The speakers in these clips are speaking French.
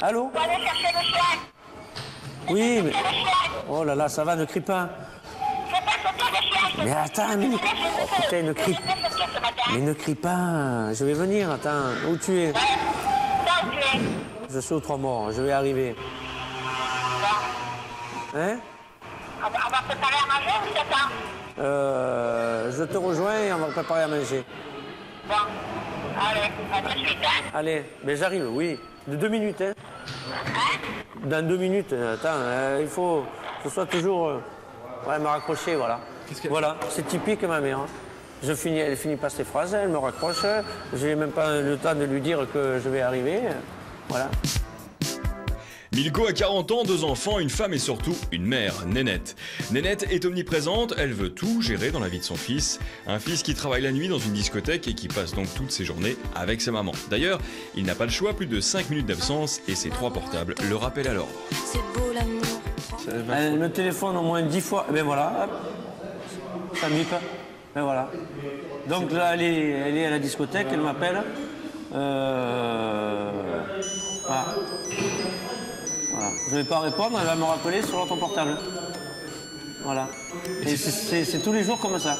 Allô aller chercher le chien. Oui, mais... Oh là là, ça va, ne crie pas. Mais attends, mais... Oh putain, ne crie... Mais ne crie pas. Je vais venir, attends. Où tu es Là où tu es. Je suis aux trois morts, je vais arriver. Hein On va, préparer à manger ou c'est ça euh, Je te rejoins et on va préparer à manger. Bon. Allez, à tout de suite, hein. Allez, mais j'arrive, oui. De deux minutes, hein Dans deux minutes, euh, attends, euh, il faut que ce soit toujours... euh, ouais, me raccrocher, voilà. Voilà, c'est typique ma mère. hein. Je finis, elle finit pas ses phrases, elle me raccroche. J'ai même pas le temps de lui dire que je vais arriver. Voilà. Milko a 40 ans, deux enfants, une femme et surtout une mère, Nénette. Nénette est omniprésente, elle veut tout gérer dans la vie de son fils. Un fils qui travaille la nuit dans une discothèque et qui passe donc toutes ses journées avec sa maman. D'ailleurs, il n'a pas le choix, plus de 5 minutes d'absence et ses trois portables le rappellent à l'ordre. C'est beau l'amour. Elle me téléphone au moins dix fois. Et ben voilà, hop. ça bip. Ben voilà. Donc là, elle est, elle est à la discothèque, elle m'appelle. Euh, Voilà. Voilà. Je ne vais pas répondre, elle va me rappeler sur ton portable. Voilà. Et c'est- tous les jours comme ça.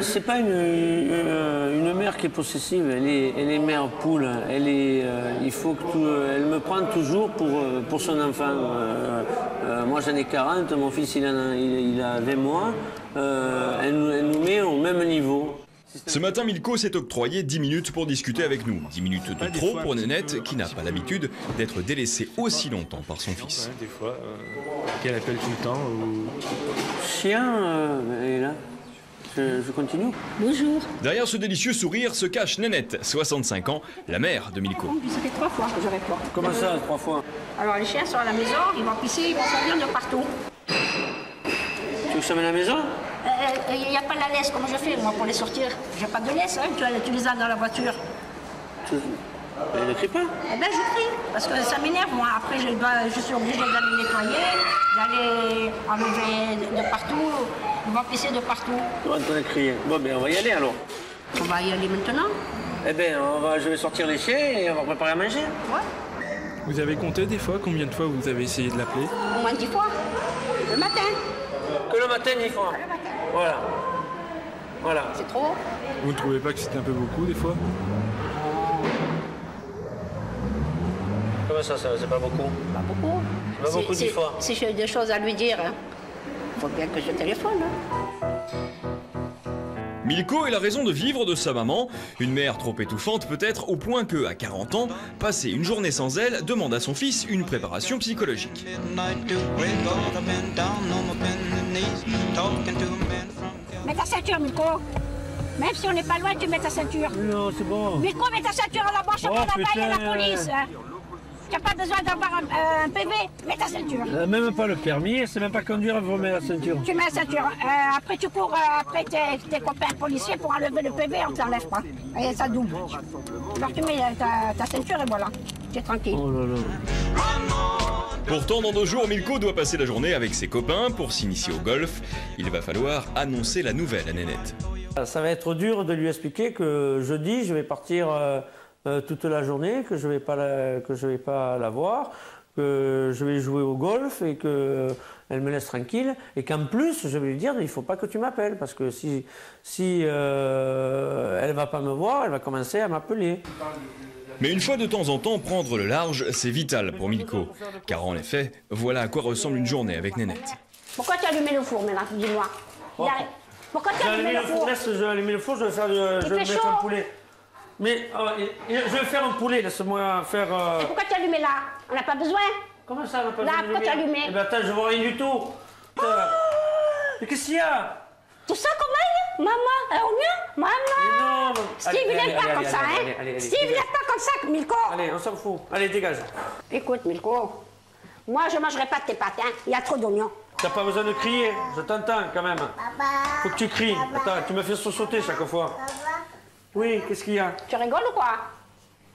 C'est pas une, une, une mère qui est possessive, elle est, elle est mère poule. Elle est, euh, il faut que tout- elle me prend toujours pour, euh, pour son enfant. Euh, euh, moi j'en ai 40, mon fils il, en a, il, il a 20 mois. Euh, elle nous met au même niveau. Ce matin, Milko s'est octroyé 10 minutes pour discuter avec nous. 10 minutes de trop pour Nénette, qui n'a pas l'habitude d'être délaissée aussi longtemps par son fils. Des fois, euh, qu'elle appelle tout le temps. Ou... Chien, euh, elle est là. Je, je continue. Bonjour. Derrière ce délicieux sourire se cache Nénette, 65 ans, la mère de Milko. Ça fait trois fois que je réponds. Comment ça, trois fois? Alors les chiens sont à la maison, ils vont pisser, ils vont sortir de partout. Tu veux que je à la maison? Euh, Il n'y a pas la laisse comme je fais, moi, pour les sortir. J'ai pas de laisse, hein, tu, tu les as dans la voiture. Tu- Elle ne crie pas. Eh ben je prie, parce que ça m'énerve, moi. Après, je, dois, je suis obligée d'aller nettoyer, d'aller enlever de, de partout. Vont pisser de partout. On va entendre crier. Bon, ben on va y aller alors. On va y aller maintenant. Eh bien, on va, je vais sortir les chiens et on va préparer à manger. Ouais, Vous avez compté des fois combien de fois vous avez essayé de l'appeler? Au moins dix fois. Le matin. Que le matin, il faut. Le matin. Voilà. Voilà. C'est trop. Vous ne trouvez pas que c'était un peu beaucoup des fois? Comment ça, ça c'est pas beaucoup? Pas beaucoup. Pas beaucoup, dix fois. Si j'ai des choses à lui dire, il faut bien que je téléphone. hein. Milko est la raison de vivre de sa maman, une mère trop étouffante peut-être au point que, à 40 ans, passer une journée sans elle demande à son fils une préparation psychologique. Knees, talking to from Mets ta ceinture, Milko. Même si on n'est pas loin, tu mets ta ceinture. Non, c'est bon. Milko, mets ta ceinture à la manche, on Oh, la à la police. hein. Tu n'as pas besoin d'avoir un, euh, un PV, mets ta ceinture. Euh, même pas le permis, c'est même pas conduire, vous remettre la ceinture. Tu mets la ceinture. Euh, après, tu cours euh, après tes, tes copains policiers pour enlever le PV, on ne t'enlève pas. Et ça double. Alors tu mets ta, ta ceinture et voilà. Tu es tranquille. Oh là là. Pourtant, dans deux jours, Milko doit passer la journée avec ses copains pour s'initier au golf. Il va falloir annoncer la nouvelle à Nénette. Ça va être dur de lui expliquer que jeudi, je vais partir euh, euh, toute la journée, que je je vais pas la voir, que je vais jouer au golf et que euh, me laisse tranquille et qu'en plus, je vais lui dire, il faut pas que tu m'appelles parce que si euh, elle va pas me voir, elle va commencer à m'appeler. Mais une fois de temps en temps, prendre le large, c'est vital pour Milko. Car en effet, voilà à quoi ressemble une journée avec Nénette. Pourquoi tu as allumé le four maintenant Dis-moi. Pourquoi tu as allumé le four, four laisse, je vais allumer le four, je vais faire, du- je vais mettre chaud. un poulet. Mais euh, et- et je vais faire un poulet, laisse-moi faire. euh, Pourquoi tu as allumé là On n'a pas besoin. Comment ça, on n'a pas Là, besoin de pourquoi t'as lumière allumé Eh ben attends, je vois rien du tout. Putain. Mais qu'est-ce qu'il y a? Tout ça comment Maman, elle revient Maman Non, Steve, n'est pas comme ça, hein allez, allez, allez, Steve, dégage. pas comme ça, Milko Allez, on s'en fout. Allez, dégage. Écoute, Milko, moi, je ne mangerai pas de tes pâtes, hein. Il y a trop d'oignons. T'as pas besoin de crier, je t'entends quand même. Faut que tu cries. Attends, tu me fais sursauter chaque fois. Oui, qu'est-ce qu'il y a? Tu rigoles ou quoi?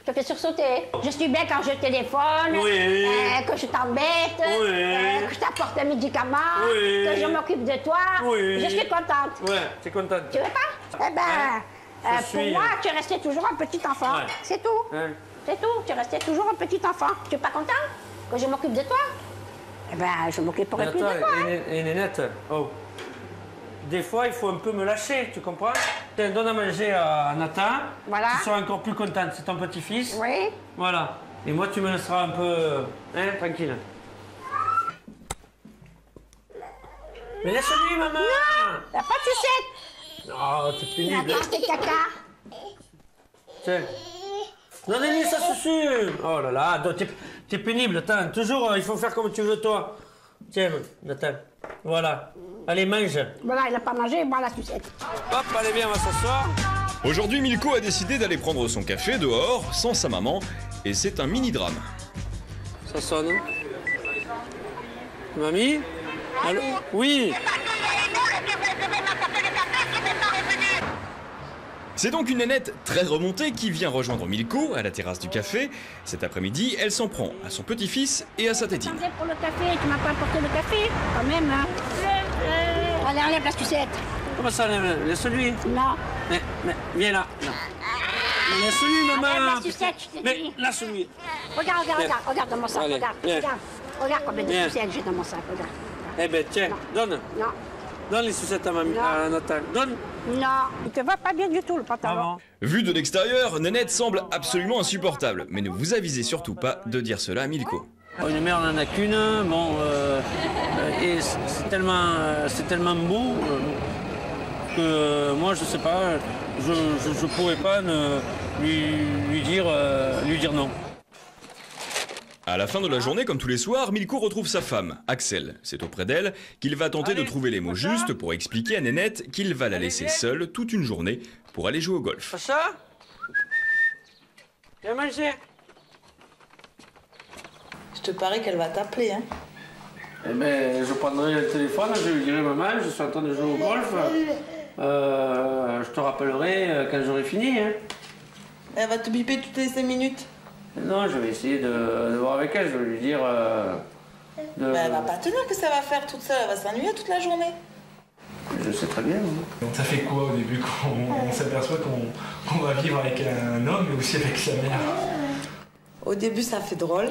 Je te fais sursauter. Je suis bien quand je téléphone, Oui. euh, que je t'embête, Oui. euh, que je t'apporte un médicament, Oui. que je m'occupe de toi. Oui. Je suis contente. Ouais, t'es contente Tu veux pas? Eh ben, Hein euh, pour suis, moi, euh, tu es resté toujours un petit enfant. Ouais. C'est tout. Hein? C'est tout. Tu restais toujours un petit enfant. Tu es pas content? Que je m'occupe de toi? Eh ben, je m'occuperai plus de toi. hein. et, et Nénette, oh. Des fois, il faut un peu me lâcher, tu comprends? Tiens, donne à manger à Nathan. Voilà. Tu seras encore plus contente, c'est ton petit-fils. Oui. Voilà. Et moi, tu me laisseras un peu. Hein, tranquille. Mais laisse-lui, maman pas de sucette Oh, c'est pénible. Attends, tes caca. Tiens. Donnez-lui, ça suffit Oh là là, t'es t'es pénible, attends. Toujours, euh, il faut faire comme tu veux, toi. Tiens, Nathan. Voilà. Allez, mange. Voilà, il a pas mangé, moi la sucette. Hop, allez, viens, on va s'asseoir. Aujourd'hui, Milko a décidé d'aller prendre son café dehors, sans sa maman, et c'est un mini-drame. Ça sonne. Mamie? Allô? Oui C'est donc une nénette très remontée qui vient rejoindre Milko à la terrasse du café. Cet après-midi, elle s'en prend à son petit-fils et à sa tétine. Pour le café, tu m'as pas apporté le café Quand même, hein. Allez, enlève la sucette. Comment ça, laisse-lui Non. Mais, mais, viens là. Non. Mais Laisse-lui, Enlève maman la sucette, je Mais lâche-lui Regarde, regarde, regarde, regarde dans mon sac, Allez, regarde, viens. regarde. Regarde combien de sucettes j'ai dans mon sac, regarde. Eh ben, tiens, donne. Non, Donne les sucettes à, mamie, Non. à Nathan. Donne. non. Il te va pas bien du tout, le pantalon. Vu de l'extérieur, Nénette semble absolument insupportable, mais ne vous avisez surtout pas de dire cela à Milko. Oh, Une mère n'en a qu'une, bon, euh, et c'est tellement, c'est tellement beau euh, que euh, moi, je sais pas, je, je, je pourrais pas ne, lui, lui, dire, euh, lui dire non. À la fin de la journée, comme tous les soirs, Milko retrouve sa femme, Axel. C'est auprès d'elle qu'il va tenter de trouver les mots justes pour expliquer à Nénette qu'il va la Allez, laisser viens. seule toute une journée pour aller jouer au golf. Manger. Je te parie qu'elle va t'appeler, hein. Eh ben, je prendrai le téléphone, je lui dirai maman, je suis en train de jouer au golf. Euh, je te rappellerai euh, quand j'aurai fini. Hein. Elle va te biper toutes les 5 minutes. Non, je vais essayer de, de voir avec elle, je vais lui dire. euh, de- Bah, elle va pas tenir que ça va faire toute seule, elle va s'ennuyer toute la journée. Je sais très bien. Donc ça fait quoi au début quand on, on s'aperçoit qu'on va vivre avec un homme mais aussi avec sa mère? Au début, ça fait drôle.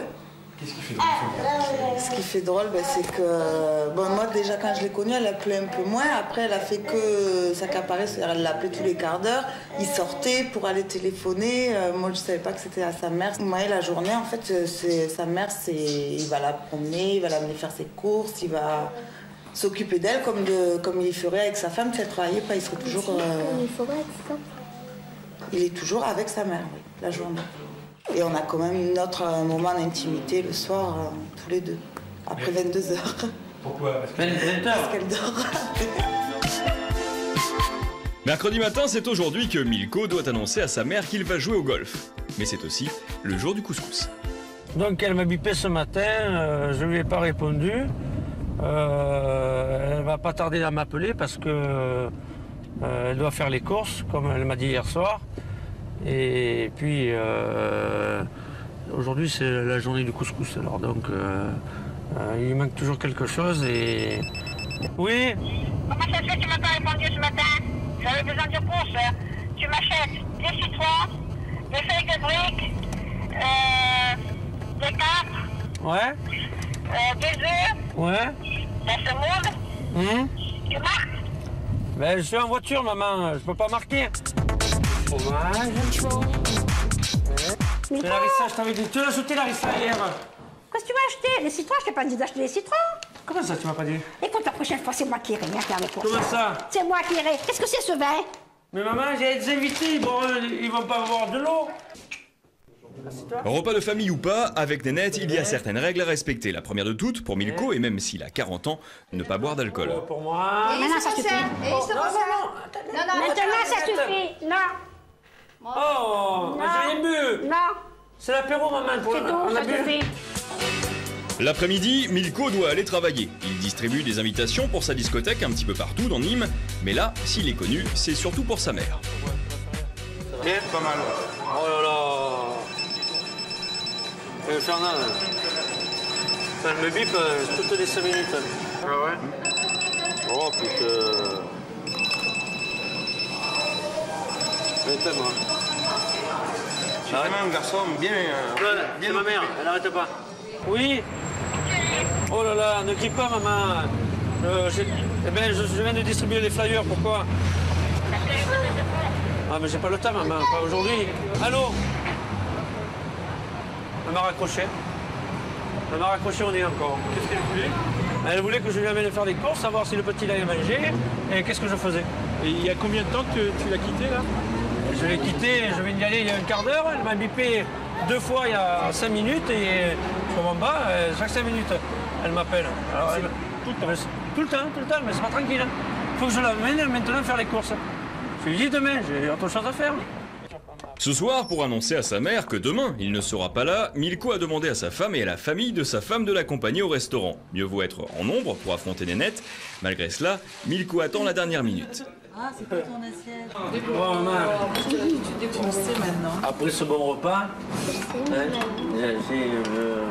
Qu'est-ce qui fait drôle Ce qui fait drôle, bah, c'est que bon, moi déjà quand je l'ai connue, elle appelait un peu moins. Après, elle a fait que s'accaparer, c'est-à-dire elle l'appelait tous les quarts d'heure. Il sortait pour aller téléphoner. Euh, moi, je savais pas que c'était à sa mère. Moi, la journée, en fait, euh, c'est sa mère, c'est il va la promener, il va l'amener faire ses courses, il va s'occuper d'elle comme de comme il ferait avec sa femme si elle travaillait pas. Il serait toujours. euh, il est toujours avec sa mère, oui, la journée. Et on a quand même notre moment d'intimité le soir, euh, tous les deux, après 22 heures, Pourquoi? Parce que 20 parce heures. qu'elle dort. Mercredi matin, c'est aujourd'hui que Milko doit annoncer à sa mère qu'il va jouer au golf. Mais c'est aussi le jour du couscous. Donc elle m'a bipé ce matin, euh, je lui ai pas répondu. Euh, elle va pas tarder à m'appeler parce que euh, elle doit faire les courses, comme elle m'a dit hier soir. Et puis euh, aujourd'hui c'est la journée du couscous alors donc euh, euh, il manque toujours quelque chose et. Oui, Comment ça se fait que tu m'as pas répondu ce matin? J'avais besoin de courses. Tu m'achètes des citrons, des feuilles de briques, euh, des cartes, ouais, euh, des œufs, ouais. la semoule. hum. Tu marques? Ben, je suis en voiture, maman, je peux pas marquer. Fromage. Mais toi, Larissa, je t'avais dit, tu l'as sauté Larissa hier. qu'est-ce que tu vas acheter? Les citrons, je t'ai pas dit d'acheter les citrons. Comment ça, tu m'as pas dit? Écoute, la prochaine fois, c'est moi qui irai hein, faire les courses. Comment ça? C'est moi qui irai. Qu'est-ce que c'est ce vin? Mais maman, j'ai des invités, bon, ils vont pas boire de l'eau. Repas de famille ou pas, avec Nénette, il y a certaines règles à respecter. La première de toutes, pour Milko, et même s'il a 40 ans, ne pas boire d'alcool. Oh, Pour moi. Maintenant, ça suffit. Et il se Non, non, non, attends. Non, non, Maintenant, ça suffit. Non, Oh, Non. j'ai rien bu. non, C'est l'apéro, maman. Pour c'est on tout, a ça bu. suffit. L'après-midi, Milko doit aller travailler. Il distribue des invitations pour sa discothèque un petit peu partout dans Nîmes, mais là, s'il est connu, c'est surtout pour sa mère. Bien, pas mal. Oh là là. Euh, Fernand, elle me bip euh, toutes les 5 minutes. Ah ouais? Oh putain. T'aime, moi. C'est vraiment un garçon bien. euh, C'est ma mère, elle n'arrête pas. Oui Oh là là, ne crie pas, maman. Euh, eh ben, je, je viens de distribuer les flyers, pourquoi? Ah, mais j'ai pas le temps, maman, pas aujourd'hui. Allô? Elle m'a raccroché. Elle m'a raccroché au nez encore. Qu'est-ce qu'elle voulait? Elle voulait que je lui amène faire des courses, savoir si le petit allait manger et qu'est-ce que je faisais? Et il y a combien de temps que tu l'as quitté là? Je l'ai quitté, je viens d'y aller il y a un quart d'heure. Elle m'a bipé deux fois il y a cinq minutes et je tombe en bas, euh, chaque cinq minutes, elle m'appelle. Alors, elle- tout, le temps. tout le temps, tout le temps, mais c'est pas tranquille. Il faut que je l'amène maintenant faire les courses. Je lui dis demain, j'ai autre chose à faire. Ce soir, pour annoncer à sa mère que demain il ne sera pas là, Milko a demandé à sa femme et à la famille de sa femme de l'accompagner au restaurant. Mieux vaut être en nombre pour affronter Nénette. Malgré cela, Milko attend la dernière minute. Ah, c'est pas ton assiette. Bon, maman, Tu sais maintenant. après ce bon repas, hein, j'ai, euh,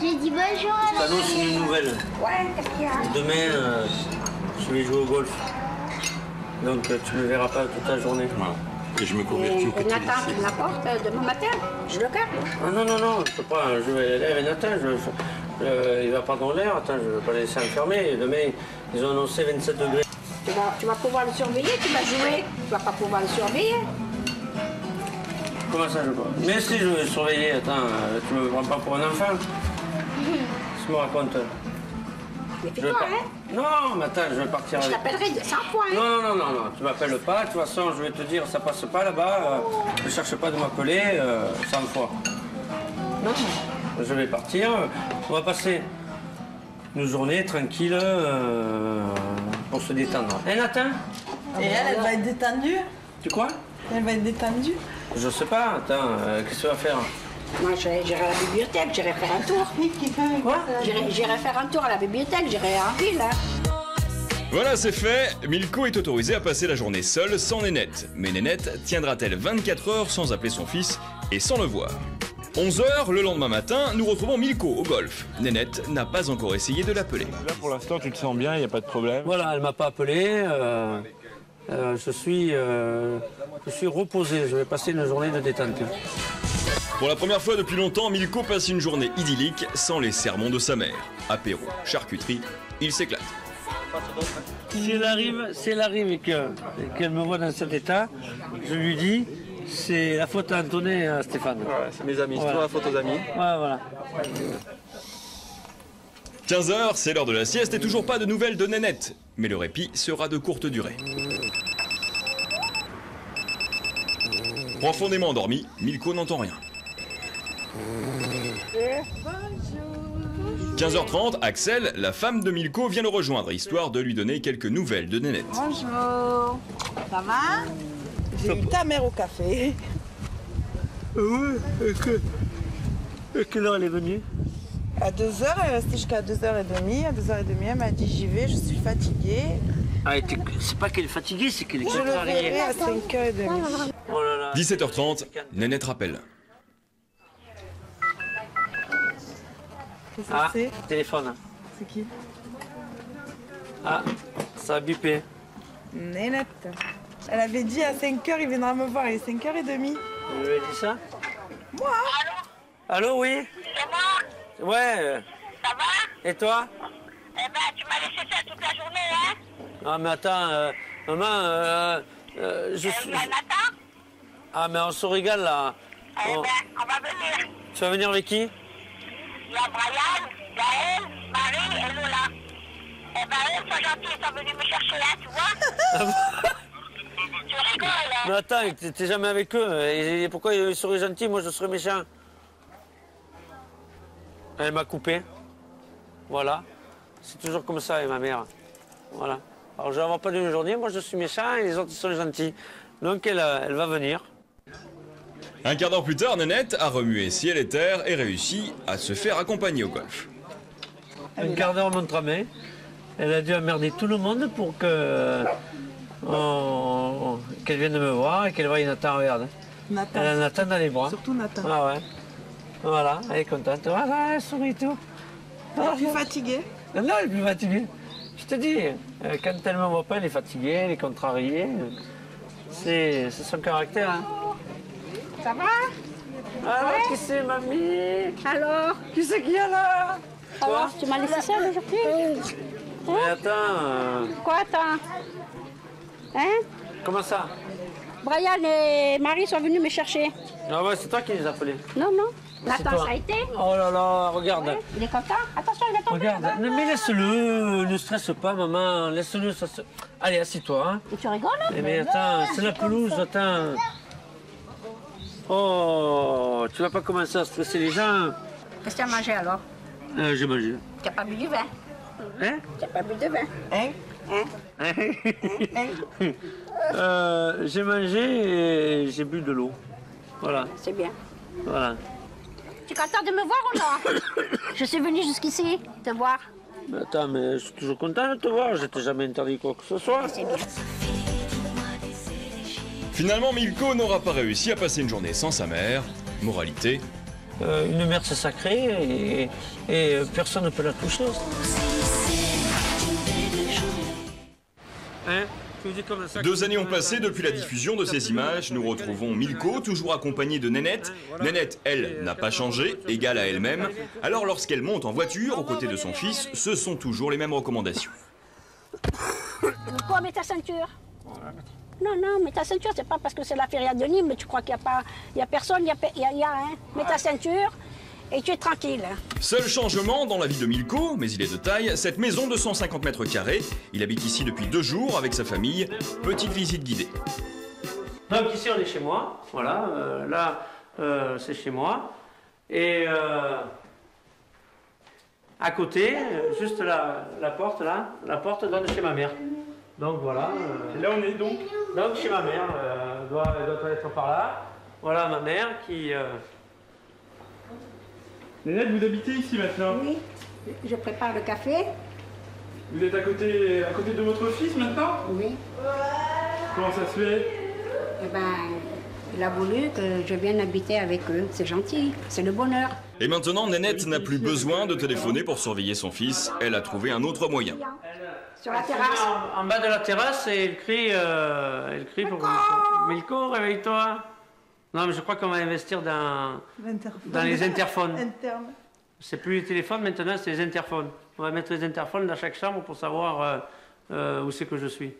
J'ai dit bonjour à la t'annonce une nouvelle. Ouais, qu'est-ce qu'il y a Demain, euh, je vais jouer au golf. Donc euh, tu ne me verras pas toute la journée. Et je me convertis au Nathan, tu m'apportes demain matin Je le garde. Ah non, non, non, je peux pas. Je vais Nathan, je, je- euh, il va pas dans l'air. Attends, je ne vais pas le laisser enfermer. Demain, ils ont annoncé 27 degrés. Tu vas, tu vas pouvoir le surveiller, tu vas jouer. Tu vas pas pouvoir le surveiller. Comment ça, je peux Mais si je vais surveiller, attends, euh, tu me prends pas pour un enfant Tu me racontes Mais Je pas- hein Non, mais attends, je vais partir Je t'appellerai de 100 fois. Hein. Non, non, non, non, non, tu m'appelles pas. De toute façon, je vais te dire, ça passe pas là-bas. euh, ne cherche pas de m'appeler euh, 100 fois. Non, je vais partir. On va passer une journée tranquille euh, pour se détendre. Hein, Nathan? Et elle, elle va être détendue Tu crois? Elle va être détendue Je sais pas. Attends, euh, qu'est-ce que tu vas faire? Moi, j'irai à la bibliothèque, j'irai faire un tour. Quoi? J'irai j'irai faire un tour à la bibliothèque, j'irai en ville. hein. Voilà, c'est fait. Milko est autorisé à passer la journée seule sans Nénette. Mais Nénette tiendra-t-elle 24 heures sans appeler son fils et sans le voir? 11h, le lendemain matin, nous retrouvons Milko au golf. Nénette n'a pas encore essayé de l'appeler. Là pour l'instant tu te sens bien, il n'y a pas de problème. Voilà, elle m'a pas appelé. euh, euh, je, suis, euh, je suis reposé. Je vais passer une journée de détente. Pour la première fois depuis longtemps, Milko passe une journée idyllique sans les sermons de sa mère. Apéro, charcuterie, il s'éclate. Si elle arrive, si elle arrive et que- et qu'elle me voit dans cet état, je lui dis, c'est la faute à Antoine et à Stéphane. Ouais, c'est mes amis, c'est Voilà. toi la photo d'amis. Ouais, voilà. 15h, c'est l'heure de la sieste et toujours pas de nouvelles de Nénette. Mais le répit sera de courte durée. Profondément endormi, Milko n'entend rien. 15h30, Axel, la femme de Milko, vient le rejoindre, histoire de lui donner quelques nouvelles de Nénette. Bonjour. Ça va? J'ai eu ta mère au café. Oui, et que. Et quelle heure elle est venue? À 2h, elle est restée jusqu'à 2h30. À 2h30, elle m'a dit j'y vais, je suis fatiguée. ah, C'est pas qu'elle est fatiguée, c'est qu'elle est Je le verrai contrariée. à 5h30. Oh là là. 17h30, Nénette rappelle. Qu'est-ce que Ah, c'est téléphone. C'est qui? Ah, ça a bipé. Nénette. Elle avait dit à 5h, il viendra me voir. Il est 5h30. Je lui ai dit ça? Moi Allô, oui? C'est moi Ouais. euh, Ça va? Et toi? Eh ben, tu m'as laissé faire toute la journée, hein? Ah, mais attends, euh, maman, euh, euh, je Eh suis. Ah, mais on se régale là. Eh Oh, ben, on va venir. Tu vas venir avec qui? Il y a Brian, Gaël, Marie et Lola. Eh ben, eux sont gentils, ils sont venus me chercher là, tu vois? Tu hein Mais attends, t'es- jamais avec eux. Et, et pourquoi ils seraient gentils Moi, je serais méchant. Elle m'a coupé. Voilà. C'est toujours comme ça avec ma mère. Voilà. Alors, je vais avoir pas d'une journée. Moi, je suis méchant et les autres, ils sont gentils. Donc, elle, euh, elle va venir. Un quart d'heure plus tard, Nénette a remué ciel et terre et réussi à se faire accompagner au golf. Un quart d'heure montre à main. Elle a dû emmerder tout le monde pour que on- qu'elle vienne me voir et qu'elle voie Nathan, regarde. Nathan. Elle a Nathan dans les bras. Surtout Nathan. Ah ouais. Voilà, elle est contente. Voilà, elle sourit tout. Elle est plus fatiguée. Non, elle est plus fatiguée. Je te dis, euh, quand elle ne me voit pas, elle est fatiguée, elle est contrariée. C'est c'est son caractère. hein. Ça va? Alors, qui c'est, mamie? Alors? Qui c'est qui est là Alors, tu m'as laissé seule aujourd'hui? Mais attends, euh, Quoi, attends? Hein? Comment ça? Brian et Marie sont venus me chercher. Ah ouais, c'est toi qui les as appelés. Non, non. C'est Attends, toi. ça a été Oh là là, regarde. Il est content Attention, il est tombé. Regarde, non, mais laisse-le, ne stresse pas, maman, laisse-le, ça se... Allez, assis-toi, hein. Et tu rigoles Eh mais attends, c'est la pelouse, attends. Oh, tu vas pas commencer à stresser les gens. Qu'est-ce que tu as mangé alors? Euh, J'ai mangé. Tu n'as pas bu du vin? Hein? Tu n'as pas bu de vin? Hein Hein? Euh, J'ai mangé et j'ai bu de l'eau. Voilà, C'est bien. voilà. Tu es content de me voir ou non Je suis venue jusqu'ici te voir. Mais attends, mais je suis toujours content de te voir, je t'ai jamais interdit quoi que ce soit. C'est bien. Finalement, Milko n'aura pas réussi à passer une journée sans sa mère. Moralité, Euh, une mère, c'est sacré et, et, euh, personne ne peut la toucher. Deux années ont passé depuis la diffusion de ces images. Nous retrouvons Milko, toujours accompagnée de Nénette. Nénette, elle, n'a pas changé, égale à elle-même. Alors lorsqu'elle monte en voiture aux côtés de son fils, ce sont toujours les mêmes recommandations. Quoi, mets ta ceinture? Non, non, mets ta ceinture, c'est pas parce que c'est la feria de Nîmes, mais tu crois qu'il n'y a, pas- il y a personne, il y a, pe- il y a, il y a, hein. Mets ta ceinture et tu es tranquille. hein. Seul changement dans la vie de Milko, mais il est de taille, cette maison de 150 mètres carrés. Il habite ici depuis deux jours avec sa famille. Petite visite guidée. Donc ici on est chez moi, voilà, euh, là euh, c'est chez moi. Et euh, à côté, juste la, la porte là, la porte donne chez ma mère. Donc voilà. euh, Et là, on est donc. donc chez ma mère, euh, elle doit, elle doit être par là. Voilà ma mère qui... Nénette, vous habitez ici maintenant Oui, je prépare le café. Vous êtes à côté, à côté de votre fils maintenant Oui. Comment ça se fait Eh ben, il a voulu que je vienne habiter avec eux. C'est gentil, c'est le bonheur. Et maintenant, Nénette n'a plus besoin de téléphoner pour surveiller son fils. Elle a trouvé un autre moyen. Sur la terrasse. En, en bas de la terrasse et elle crie, euh, elle crie pour. Milko, réveille-toi. Non mais je crois qu'on va investir dans, dans les interphones. Interne. C'est plus les téléphones maintenant, c'est les interphones. On va mettre les interphones dans chaque chambre pour savoir euh, euh, où c'est que je suis.